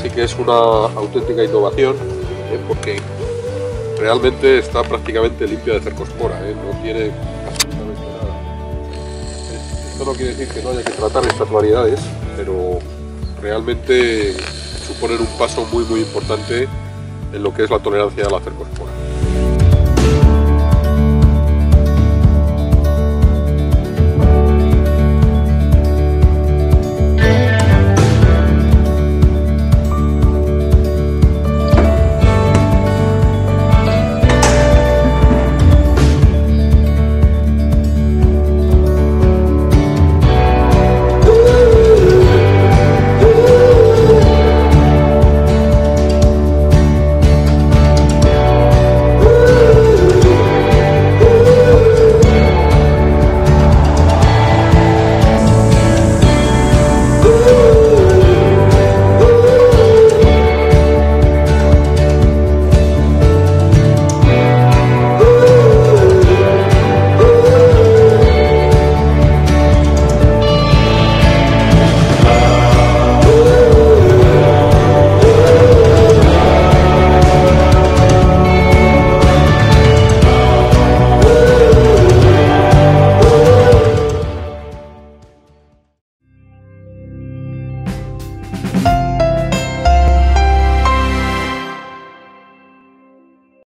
Así que es una auténtica innovación ¿eh? porque realmente está prácticamente limpia de cercospora, ¿eh? no tiene absolutamente nada. Esto no quiere decir que no haya que tratar estas variedades, pero realmente suponen un paso muy muy importante en lo que es la tolerancia a la cercospora.